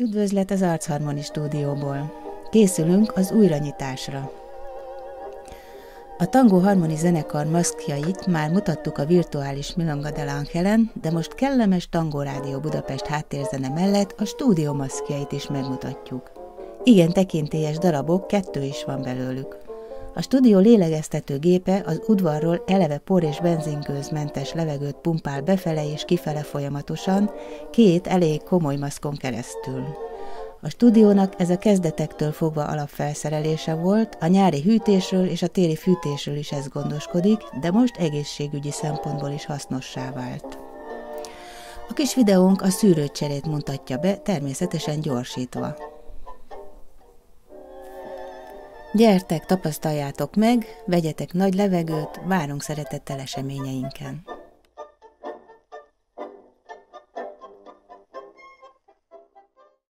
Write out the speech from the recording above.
Üdvözlet az Archarmoni stúdióból. Készülünk az újranyitásra. A Tango Harmoni zenekar maszkjait már mutattuk a virtuális Milonga de Angelen, de most kellemes Tango Rádió Budapest háttérzene mellett a stúdió maszkjait is megmutatjuk. Igen tekintélyes darabok, kettő is van belőlük. A stúdió lélegeztető gépe az udvarról eleve por és benzinkőzmentes levegőt pumpál befele és kifele folyamatosan, két elég komoly maszkon keresztül. A stúdiónak ez a kezdetektől fogva alapfelszerelése volt, a nyári hűtésről és a téli fűtésről is ez gondoskodik, de most egészségügyi szempontból is hasznossá vált. A kis videónk a szűrőcserét mutatja be, természetesen gyorsítva. Gyertek, tapasztaljátok meg, vegyetek nagy levegőt, várunk szeretettel eseményeinken.